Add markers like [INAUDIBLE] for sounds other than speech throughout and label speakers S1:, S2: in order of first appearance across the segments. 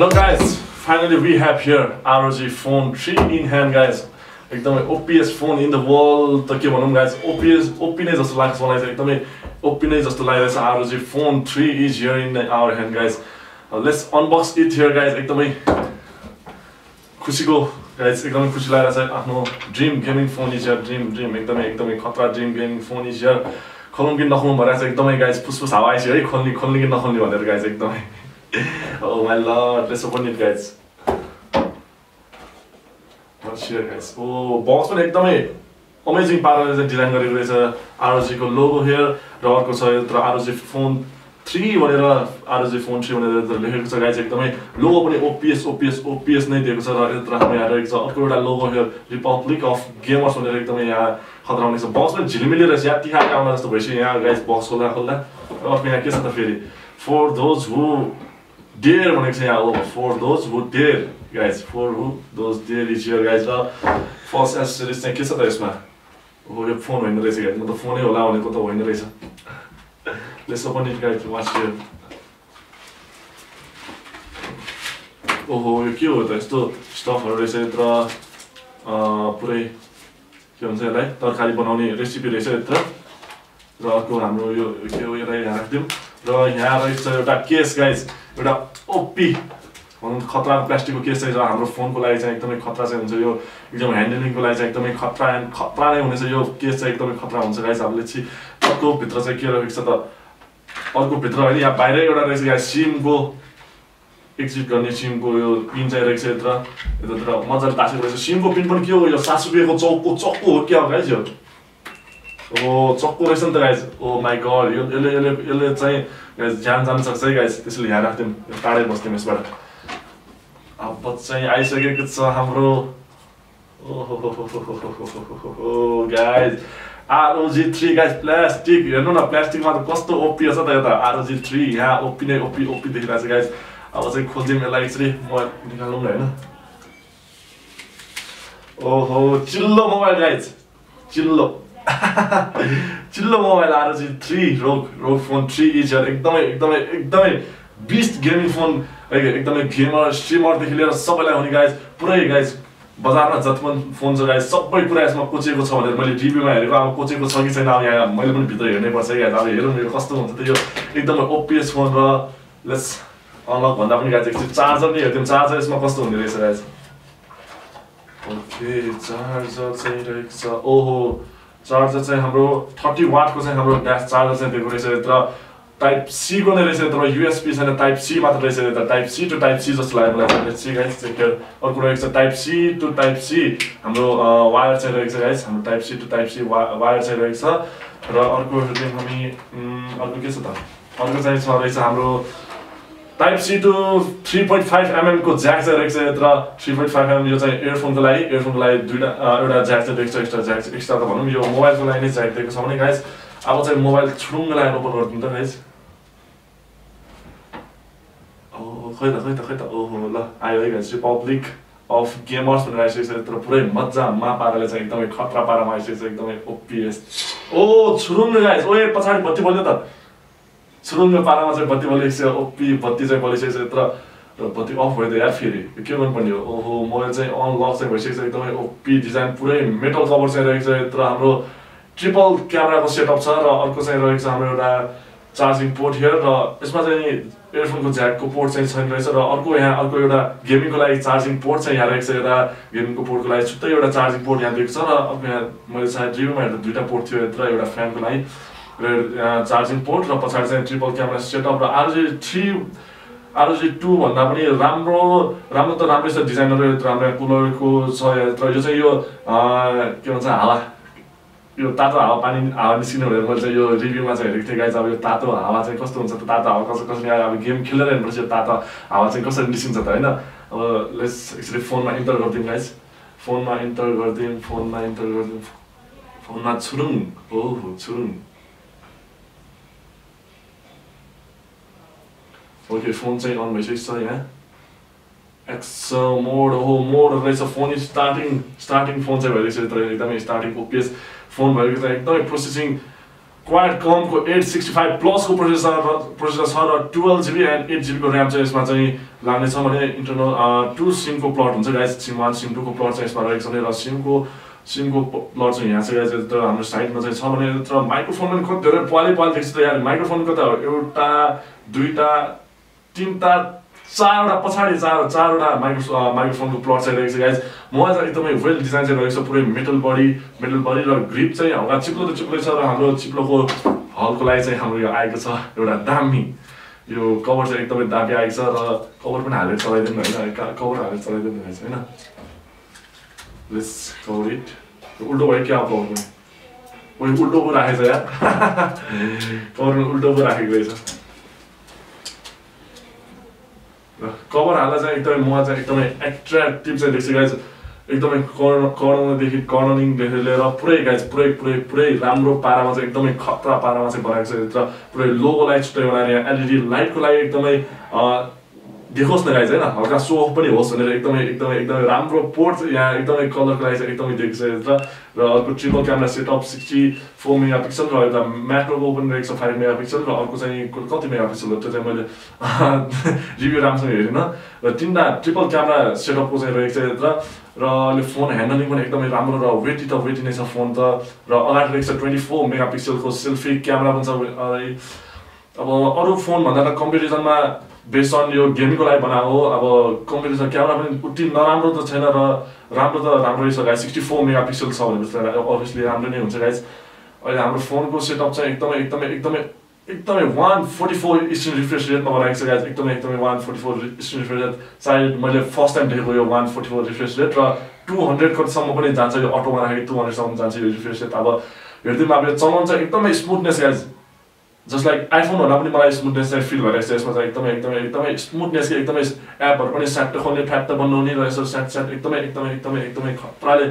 S1: Hello guys, finally we have here ROG phone 3 in hand guys. एकदमै OPs phone in the world त के भनौँ guys OPs OP नै जस्तो लाग्छ मलाई चाहिँ। एकदमै ओपी नै जस्तो लागिरहेछ ROG phone three is here in our hand guys let's unbox it here guys एकदमै खुसीको गाइज एकदमै खुसी लागिरहेछ आफ्नो dream gaming phone is here dream dream एकदमै एकदमै खतरा dream gaming phone is here खोलौँ कि नखोलौँ भइरहेको छ। एकदमै गाइज फुसफुस हावा आइसक्यो है। खोल्ने खोल्ने कि नखोल्ने भनेर गाइज एकदमै ओ my lot let's open it guys share guys oh box पनि एकदमै अमेजिङ पाराले डिजाइन गरेको रहेछ। लोगो हेयर र अर्को छ यत्र फोन थ्री भनेर आरओजी फोन थ्री भनेर लेखेको छ। गाइस एकदमै लोगो पनि ओपिएस ओपिएस ओपिएस नै दिएको छ र यत्र छ। अर्को एउटा logo here Republic of Gamers भनेर एकदमै यहाँ खतरा हुनेछ बक्स पनि झिलिमिली रहेछ। यहाँ तिहार आउन जस्तो भइसक्यो। यहाँ गाइस बक्स खोल्दा खोल्दा। र अर्को यहाँ के छ त फोर? दोज हु डेयर भनेको छ यहाँ हो for those who dare guys for who those dare is here guys र फर्स्ट एसेसरिज चाहिँ के छ त यसमा हो यो फोन होइन रहेछ गाइज म त फोनै होला भनेको त होइन रहेछ लेसो पनि गाइज वाच यो ओहो यो के हो त यस्तो स्टफहरू रहेछ यत्र पुरै के भन्छ यसलाई तरकारी बनाउने रेसिपी रहेछ यत्र र अर्को हाम्रो यो के हो यसलाई यहाँ राखिदिउँ र यहाँ रहेछ एउटा केस गाइज एउटा ओपी भनौँ खतरा प्लास्टिकको केस चाहिँ हाम्रो फोनको लागि चाहिँ एकदमै खतरा चाहिँ हुन्छ। यो एकदम ह्यान्डलिङको लागि चाहिँ एकदमै खतरा एन्ड खतरा नै हुनेछ। यो केस चाहिँ एकदमै खतरा हुन्छ गाइस हामीले चाहिँ अर्को भित्र चाहिँ के रहेको छ त? अर्को भित्र होइन यहाँ बाहिरै एउटा रहेछ यहाँ सिमको एक्जिट गर्ने सिमको यो पिन चाहिँ रहेछ यत्र। यतातिर मजाले टाँसेको रहेछ। सिमको पिन पनि के हो? यो रुपियाँको चौकको चक्को हो। क्या हो गाइस यो? ओ चक्को रहेछ नि त गाइस ओ माई गड यो यसले यसले यसले चाहिँ ज्यान जान सक्छ है गाइस त्यसले यहाँ राख्थ्यौँ टाढै बस्थ्यौँ यसबाट अब चाहिँ आइसकेको छ हाम्रो guys ROG three guys plastic हेर्नु न प्लास्टिकमा त कस्तो ओपी छ त यता आरओजी थ्री यहाँ ओपी नै ओपी ओपी देखिरहेको छ गाइज अब चाहिँ खोज्यौँ यसलाई यसरी म निकालौँ न होइन ओहो चिल्लो मोबाइल गाइज चिल्लो चिल्लो मोबाइल आरओजी थ्री रोग रोग फोन थ्री इज एकदमै एकदमै एकदमै बिस्ट गेमिङ फोन एकदमै गेमर स्ट्रिमरदेखि लिएर सबैलाई हुने गाइज पुरै गाइज बजारमा जति पनि फोन छ गाइज सबै कुरा यसमा कोचेको छ भनेर मैले रिभ्यूमा हेरेको अब कोचेको छ कि छैन अब यहाँ मैले पनि भित्र हेर्नै पर्छ गाइज अब हेरौँ यो कस्तो हुन्छ त यो एकदमै ओपिएस फोन र लेस अनलक भन्दा पनि गाइज एकचोटि चार्जर नै हेर्थ्यौँ। चार्जर यसमा कस्तो हुने रहेछ गाइज ओके चार्जर चाहिँ रहेको छ ओहो चार्जर चाहिँ हाम्रो थर्टी वाटको चाहिँ हाम्रो ग्यास चार्जर चाहिँ दिएको रहेछ यत्र टाइप सीको नै रहेछ तर युएसपी छैन टाइप सी मात्र रहेछ यता। Type C to type C जस्तो लाग्यो मलाई सी गाइस अर्को रहेको छ type C to type C. हाम्रो वायर चाहिँ रहेको छ गाइस हाम्रो type C to type C wire चाहिँ रहेको छ र अर्को चाहिँ हामी अर्को के छ त? अर्को चाहिँ छ रहेछ हाम्रो type C to three point five एमएमको jack चाहिँ रहेको छ यत्र थ्री पोइन्ट फाइभ एमएम यो चाहिँ इयरफोनको लागि इयरफोनको लागि दुइटा एउटा ज्याक चाहिँ रहेको छ एक्स्ट्रा ज्याक एक्स्ट्रा त भनौँ। यो मोबाइलको लागि नै ज्याक दिएको छ भने गाइस अब चाहिँ मोबाइल छुडुङ्ग लगाएर ओपन गरिदिनु त गाइस खै त खै त खै त। ओहो ल आयो है गाइस रिपब्लिक अफ गेमर्स भनेर आइसकेको छ तर पुरै मजामा पाराले चाहिँ एकदमै खतरा पारामा आइसकेको छ एकदमै ओपिएस ओ छुरुङ्ग गाइस ओ पछाडि बत्ती बल्यो त। छुरुङ्ग पारामा चाहिँ बत्ती बलिसकेको छ ओपी बत्ती चाहिँ बलिसकेको छ यत्र बत्ती अफ भयो त यार फेरि। के गर्नुपर्ने हो? ओहो मोबाइल चाहिँ अनलक चाहिँ भइसकेको छ एकदमै ओपी डिजाइन पुरै मेटल कभर चाहिँ रहेको छ यत्र। हाम्रो ट्रिपल क्यामेराको सेटअप छ र अर्को चाहिँ रहेको छ हाम्रो एउटा चार्जिङ पोर्ट हियर र यसमा चाहिँ इयरफोनको ज्याकको पोर्ट चाहिँ छैन रहेछ र अर्को यहाँ अर्को एउटा गेमिङको लागि चार्जिङ पोर्ट चाहिँ यहाँ रहेको छ एउटा गेमिङको पोर्टको लागि छुट्टै एउटा चार्जिङ पोर्ट यहाँ दिएको छ र अर्को यहाँ मैले सायद रिभ्यूमा हेर्दा दुइटा पोर्ट थियो यत्र एउटा फ्यानको लागि। र चार्जिङ पोर्ट र पछाडि चाहिँ ट्रिपल क्यामेरा सेटअप र आरजी थ्री आरजी टू भन्दा पनि राम्रो राम्रो त राम्रै छ डिजाइनहरू यत्र हाम्रो कुलरको छ यत्र यो चाहिँ यो के भन्छ हावा यो तातो हावा पानी हावा निस्किने भनेर मैले चाहिँ यो रिभ्यूमा चाहिँ हेरेको थिएँ गाइज अब यो तातो हावा चाहिँ कस्तो हुन्छ त तातो हावा कसो कसरी अब गेम खेलेर हेर्नुपर्छ यो तातो हावा चाहिँ कसरी निस्किन्छ त होइन? अब लेस एक्चुली फोनमा इन्टर गरिदिउँ गाइज फोनमा इन्टर गरिदिउँ फोनमा इन्टर गरिदिउँ फोनमा छुरुङ हो हो छुरुङ। ओके फोन चाहिँ अन भइसकेको छ यहाँ एक्स मोड हो मोड रहेछ फोन स्टार्टिङ स्टार्टिङ फोन चाहिँ भइरहेको छ एकदमै स्टार्टिङ ओपिएस फोन भएको चाहिँ एकदमै प्रोसेसिङ क्वाडकमको एट सिक्सटी फाइभ प्लसको प्रोसेसर प्रोसेसर छ र टुवेल्भ जिबी एन्ड एट जिबीको ऱ्याम चाहिँ यसमा चाहिँ लाग्नेछ भने इन्टरनल टु सिमको प्लट हुन्छ गाइज सिम वान सिम टूको प्लट चाहिँ यसमा रहेको छ र सिमको सिमको प्लट चाहिँ यहाँ चाहिँ यत्र हाम्रो साइडमा चाहिँ छ भने यत्र माइक्रोफोन पनि कति धेरै पालि पालि देख्छ त यहाँ माइक्रोफोनको त एउटा दुईवटा तिनवटा चारवटा पछाडि चार चारवटा माइक्रो माइक्रोफोनको प्लट चाहिँ रहेको छ गाइज मोबाइल चाहिँ एकदमै वेल डिजाइन चाहिँ रहेको छ पुरै मेटल बडी मेटल बडी र ग्रिप चाहिँ हल्का चिप्लो त चिप्लो छ र हाम्रो चिप्लोको हलको लागि चाहिँ हाम्रो यो आएको छ एउटा दामी। यो कभर चाहिँ एकदमै दामी आएको छ र कभर पनि हालेर चलाइदिनु होइन कभर हालेर चलाइदिनु रहेछ होइन? उल्टो भयो क्या कभर पनि? उल्टो पो राखेछ यार। [LAUGHS] कभर उल्टो पो राखेको रहेछ। कभर हाल्दा चाहिँ एकदमै मलाई चाहिँ एकदमै एट्र्याक्टिभ चाहिँ देख्छ गाइज एकदमै कर्न कर्नरदेखि कर्नरिङदेखि लिएर पुरै गाइज पुरै पुरै पुरै राम्रो पारामा चाहिँ एकदमै खतरा पारामा चाहिँ बनाएको छ पुरै लोगो लाइट बनाएर यहाँ एलइडी लाइटको लागि एकदमै देखोस् न गाइज होइन हल्का सो अफ पनि होस् भनेर एकदमै एकदमै एकदमै राम्रो पोर्ट यहाँ एकदमै कलरको लागि एकदमै देखिसकेको छ र अर्को triple camera setup sixty four megapixel र एउटा म्याक्रोको पनि रहेको छ फाइभ मेगा पिक्सल र अर्को चाहिँ कति मेगा पिक्सल हो त्यो चाहिँ मैले रिभ्यू राम्रोसँग हेरिनँ र तिनवटा ट्रिपल क्यामेरा सेटअपको चाहिँ रहेको छ यत्र र अहिले फोन ह्यान्डलिङ पनि एकदमै राम्रो र वेटी त वेटी नै छ फोन त र अगाडि रहेको छ ट्वेन्टी फोर मेगा पिक्सलको सेल्फी क्यामेरा पनि छ अब अरू फोनभन्दा त कम्पिटिसनमा बेस्ट अन यो गेमिङको लागि बनाएको अब कम्पिटिसन क्यामेरा पनि उति नराम्रो त छैन र राम्रो त राम्रै छ guys sixty four mega pixel छ भनेपछि अभियसली राम्रो नै हुन्छ गाइस अहिले हाम्रो फोनको सेटअप चाहिँ एकदमै एकदमै एकदमै एकदमै one forty four screen refresh रेटमा बनाएको छ गाइस एकदमै एकदमै one forty four screen refresh rate सायद मैले फर्स्ट टाइम देखेको यो one forty four refresh rate र टु हन्ड्रेडकोसम्म पनि जान्छ यो अटोमा राखेको टु हन्ड्रेडसम्म जान्छ यो रिफ्रेस रेट अब हेरिदिउँ अब यो चलाउनु चाहिँ एकदमै स्मुथनेस गाइस जस्ट लाइक आइफोनभन्दा पनि मलाई स्मुथनेस चाहिँ फिल भइरहेको छ यसमा चाहिँ एकदमै एकदमै एकदमै स्मुथनेस एकदमै एपहरू पनि स्याट खोल्ने फ्याट बनाउने र यसो स्याट स्याट एकदमै एकदमै एकदमै एकदमै खतराले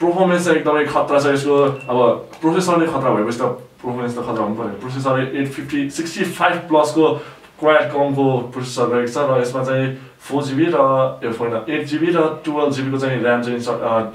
S1: पर्फर्मेन्स चाहिँ एकदमै खतरा छ यसको। अब प्रोसेसर नै खतरा भएपछि त पर्फर्मेन्स त खतरा हुनु पऱ्यो processor eight fifty sixty five प्लसको quad कमको प्रोसेसर रहेको छ र यसमा चाहिँ फोर जिबी र फोन एट जिबी र टुवेल्भ जिबीको चाहिँ ऱ्याम चाहिँ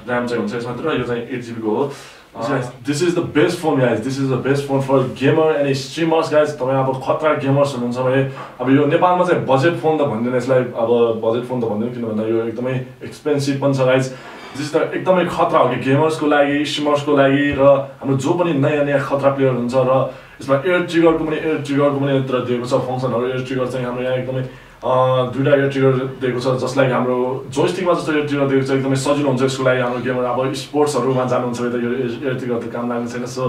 S1: ऱ्याम चाहिँ हुन्छ यसमा। र यो चाहिँ एट जिबीको हो। This is the best phone guys this is the best phone for gamer and streamers guys तपाईँ अब खतरा गेमर्स हुनुहुन्छ भने अब यो नेपालमा चाहिँ बजेट फोन त भन्दैन यसलाई अब बजेट फोन त भन्दैन किन भन्दा यो एकदमै एक्सपेन्सिभ पनि छ गाइज दिस त एकदमै खतरा हो कि गेमर्सको लागि स्ट्रिमर्सको लागि र हाम्रो जो पनि नयाँ नयाँ खतरा प्लेयर हुन्छ र यसमा एयर ट्रिगरको पनि एयर ट्रिगरको पनि यत्र दिएको छ फङ्सनहरू एयर ट्रिगर चाहिँ हाम्रो यहाँ एकदमै दुइटा एयर ट्रिगर दिएको छ जसलाई हाम्रो जोइस्टिकमा जस्तो एयर ट्रिगर दिएको छ एकदमै सजिलो हुन्छ यसको लागि हाम्रो गेमर अब स्पोर्ट्सहरूमा जानुहुन्छ भने त यो एयर ट्रिगर त काम लाग्ने छैन। सो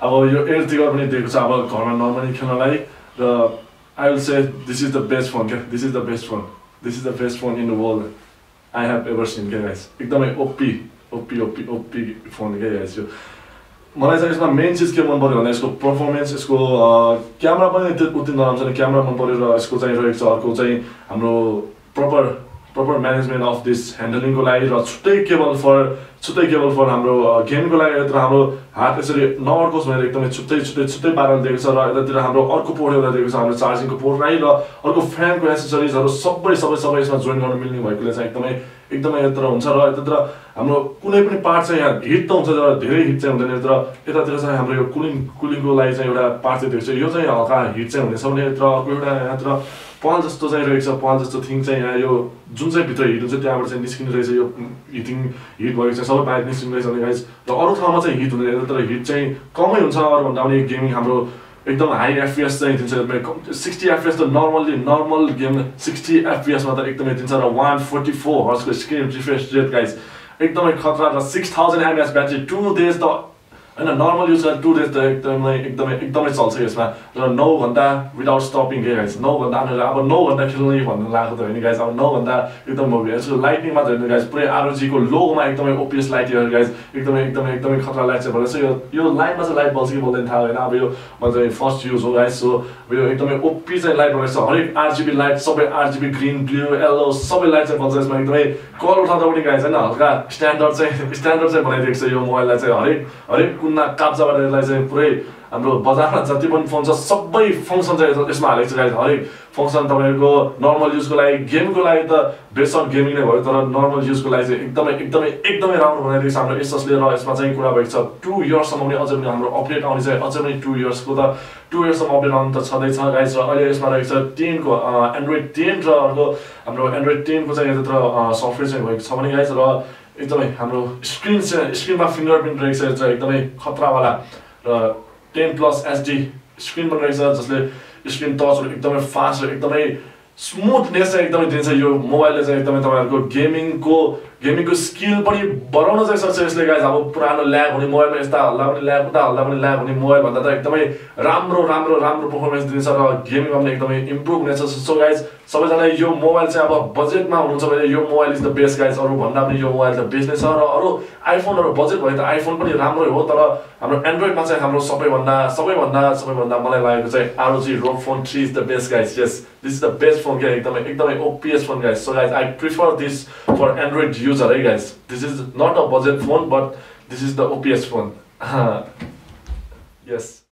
S1: अब यो एयर ट्रिगर पनि दिएको छ। अब घरमा नर्मली खेल्नलाई र I will say this is the best phone क्या this is the best phone this is the best phone in the world I have ever seen क्या गाइस एकदमै OP OP OP OP phone क्या guys यो मलाई चाहिँ यसमा main चिज के मन पऱ्यो भन्दा यसको पर्फर्मेन्स यसको क्यामरा पनि उति नराम्रो छैन क्यामरा मन पऱ्यो र यसको चाहिँ रहेको छ अर्को चाहिँ हाम्रो proper proper management of this ह्यान्डलिङको लागि र छुट्टै केबल फर छुट्टै केबल फर हाम्रो गेमको लागि यता हाम्रो हात यसरी नअड्कोस् भनेर एकदमै छुट्टै छुट्टै छुट्टै पाराले दिएको छ र यतातिर हाम्रो अर्को पोर्ट एउटा दिएको छ हाम्रो चार्जिङको पोर्ट राई र अर्को फ्यानको एसेसरिजहरू सबै सबै सबै यसमा जोइन गर्नु मिल्ने भएकोले चाहिँ एकदमै एकदमै यत्र हुन्छ र यतातिर हाम्रो कुनै पनि पार्ट चाहिँ यहाँ हिट त हुन्छ तर धेरै हिट चाहिँ हुँदैन तर यतातिर चाहिँ हाम्रो यो कुलिङ कुलिङको लागि चाहिँ एउटा पार्ट चाहिँ दिएको छ। यो चाहिँ हल्का हिट चाहिँ हुनेछ भने यत्र अर्को एउटा यहाँतिर पाल जस्तो चाहिँ रहेको छ पाल जस्तो थिङ चाहिँ यहाँ यो जुन चाहिँ भित्र हिट हुन्छ त्यहाँबाट चाहिँ निस्किने रहेछ यो हिटिङ हिट भएको चाहिँ सबै बाहिर निस्किने रहेछ गाइज र अरू ठाउँमा चाहिँ हिट हुँदैन तर हिट चाहिँ कमै हुन्छ अरूभन्दा पनि गेमिङ हाम्रो एकदम हाई एफपिएस चाहिँ दिन्छ सिक्सटी एफपिएस त नर्मल्ली नर्मल गेम सिक्सटी एफपिएसमा त एकदमै दिन्छ र वान फोर्टी फोर हर्सको स्क्रिन रिफ्रेस रेट गाइज एकदमै खतरा र six thousand MS battery two days त होइन नर्मल युज टु डेज त एकदमै एकदमै एकदमै चल्छ यसमा र नौ घन्टा विदाउट स्टपिङ के गाइस नौ घन्टा अब नौ घन्टा खेल्ने भन्नु लागेको त होइन गाइस अब नौ घन्टा एकदम यसको लाइटिङ मात्र हेर्नु गाइस पुरै आरओजीको लोगोमा एकदमै ओपिएस लाइट गाइस एकदमै एकदमै एकदमै खतरा लाइट चाहिँ यो यो लाइटमा चाहिँ लाइट बल्छ कि बोल्दैन थाहा होइन अब यो म चाहिँ फर्स्ट युज हो गाइस सो यो एकदमै ओपी चाहिँ लाइट बनाएको छ हरेक आरजिबी लाइट सबै आरजिबी ग्रिन ब्लू येल्लो सबै लाइट चाहिँ बल्छ यसमा एकदमै कलर उठाउँदा पनि गाइस होइन हल्का स्ट्यान्डर्ड चाहिँ स्ट्यान्डर्ड चाहिँ बनाइदिएको छ यो मोबाइललाई चाहिँ हरेक हरेक कुन्ना काप्चाबाट यसलाई चाहिँ पुरै हाम्रो बजारमा जति पनि फोन छ सबै फङ्सन चाहिँ यसमा हालेको छ गाइज हरेक फङ्सन तपाईँको नर्मल युजको लागि गेमको लागि त बेस्ट अन गेमिङ नै भयो तर नर्मल युजको लागि चाहिँ एकदमै एकदमै एकदमै राम्रो बनाइदिएको छ हाम्रो एसएसले र यसमा चाहिँ कुरा भएको छ टु इयर्ससम्म पनि अझै पनि हाम्रो अपडेट आउने चाहिँ अझै पनि टु इयर्सको त टु इयर्ससम्म अपडेट आउनु त छँदैछ गाइज र अहिले यसमा रहेको छ टेनको एन्ड्रोइड टेन र अर्को हाम्रो एन्ड्रोइड टेनको चाहिँ यत्र सफ्टवेयर चाहिँ भएको छ भने गाइज र एकदमै हाम्रो स्क्रिन स्क्रिनमा फिङ्गर प्रिन्ट रहेको छ एकदमै खतरावाला र टेन प्लस एचडी स्क्रिन पनि रहेछ जसले स्क्रिन टचहरू एकदमै फास्ट र एकदमै स्मुथनेस चाहिँ एकदमै दिन्छ। यो मोबाइलले चाहिँ एकदमै तपाईँहरूको गेमिङको गेमिङको स्किल पनि बढाउन चाहिँ सक्छ यसले गाइज अब पुरानो ल्याग हुने मोबाइलमा यस्ता हल्ला पनि ल्याग उता हल्ला पनि ल्याग हुने मोबाइल भन्दा त एकदमै राम्रो राम्रो राम्रो पर्फर्मेन्स दिन्छ र गेमिङमा पनि एकदमै इम्प्रुभ हुनेछ सो गाइज सबैजना यो मोबाइल चाहिँ अब बजेटमा हुनुहुन्छ भने यो mobile is the best guys अरू भन्दा पनि यो मोबाइल त बेस्ट नै छ र अरू आइफोनहरू बजेट भयो त आइफोन पनि राम्रै हो तर हाम्रो एन्ड्रोइडमा चाहिँ हाम्रो सबैभन्दा सबैभन्दा सबैभन्दा मलाई लागेको चाहिँ ROG ROG phone three is the best guys yes this is the best phone क्या एकदमै एकदमै OPs phone guys so guys I prefer this for android user, hey guys. This is not a budget phone, but this is the OPS phone. [LAUGHS] yes.